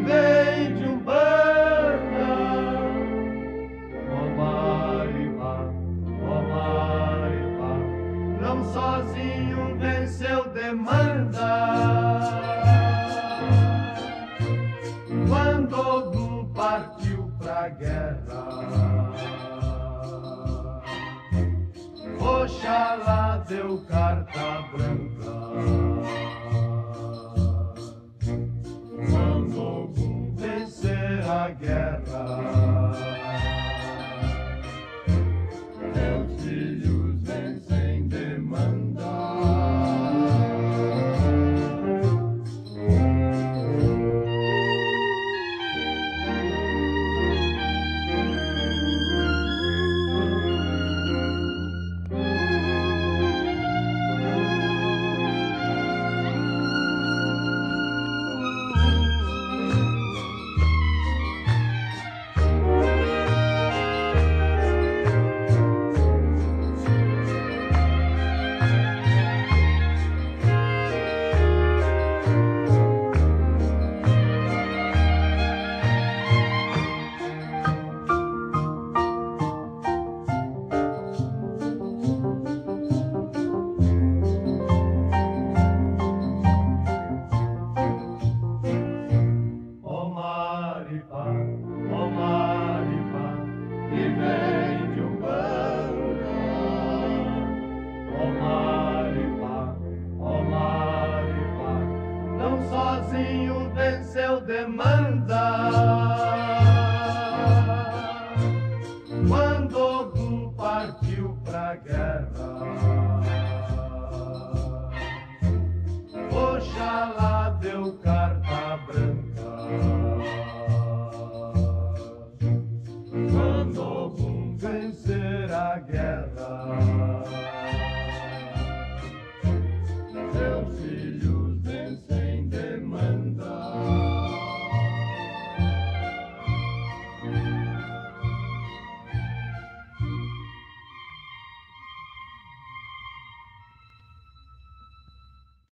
vem de Umbanda. Ó Maripá, ó Maripá, não sozinho venceu demanda. Quando Ogum partiu pra guerra, Oxalá deu carta branca. guerra. en seu é demanda? Quando algum partiu pra guerra,